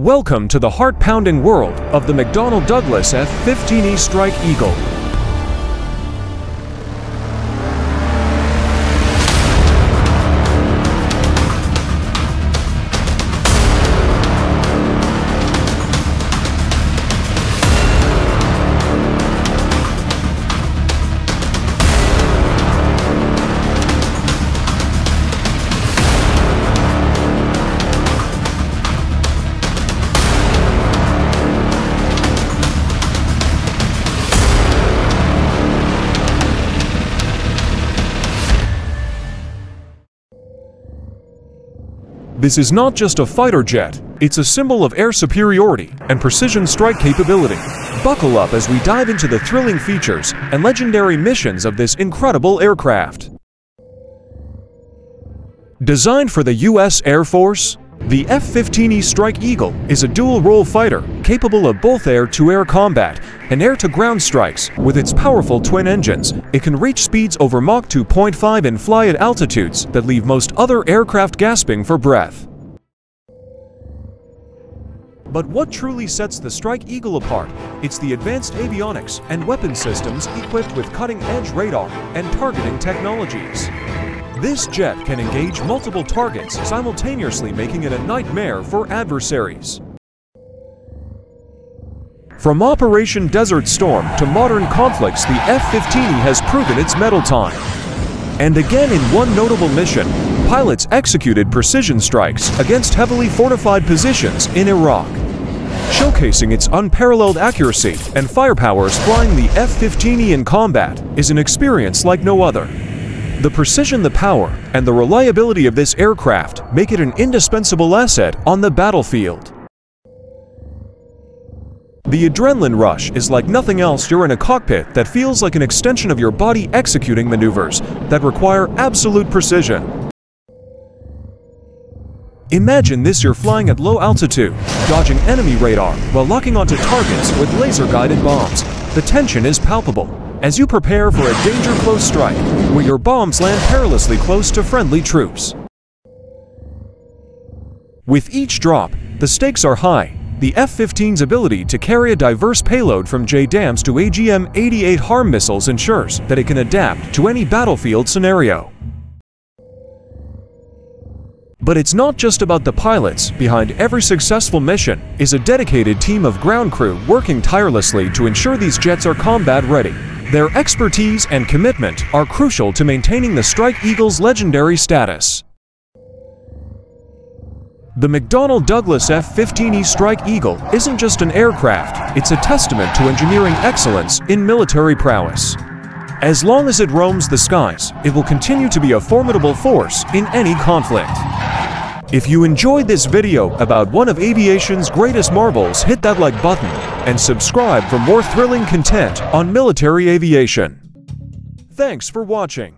Welcome to the heart-pounding world of the McDonnell Douglas F-15E Strike Eagle. This is not just a fighter jet, it's a symbol of air superiority and precision strike capability. Buckle up as we dive into the thrilling features and legendary missions of this incredible aircraft. Designed for the U.S. Air Force, the F-15E Strike Eagle is a dual-role fighter capable of both air-to-air combat and air-to-ground strikes. With its powerful twin engines, it can reach speeds over Mach 2.5 and fly at altitudes that leave most other aircraft gasping for breath. But what truly sets the Strike Eagle apart? It's the advanced avionics and weapon systems equipped with cutting-edge radar and targeting technologies. This jet can engage multiple targets, simultaneously making it a nightmare for adversaries. From Operation Desert Storm to modern conflicts, the F-15E has proven its mettle time. And again in one notable mission, pilots executed precision strikes against heavily fortified positions in Iraq. Showcasing its unparalleled accuracy and firepower flying the F-15E in combat is an experience like no other. The precision, the power, and the reliability of this aircraft make it an indispensable asset on the battlefield. The adrenaline rush is like nothing else you're in a cockpit that feels like an extension of your body executing maneuvers that require absolute precision. Imagine this you're flying at low altitude, dodging enemy radar while locking onto targets with laser-guided bombs. The tension is palpable, as you prepare for a danger-close strike where your bombs land perilously close to friendly troops. With each drop, the stakes are high. The F-15's ability to carry a diverse payload from JDAMs to AGM-88 HARM missiles ensures that it can adapt to any battlefield scenario. But it's not just about the pilots. Behind every successful mission is a dedicated team of ground crew working tirelessly to ensure these jets are combat ready. Their expertise and commitment are crucial to maintaining the Strike Eagle's legendary status. The McDonnell Douglas F-15E Strike Eagle isn't just an aircraft, it's a testament to engineering excellence in military prowess. As long as it roams the skies, it will continue to be a formidable force in any conflict. If you enjoyed this video about one of aviation's greatest marvels, hit that like button and subscribe for more thrilling content on military aviation. Thanks for watching.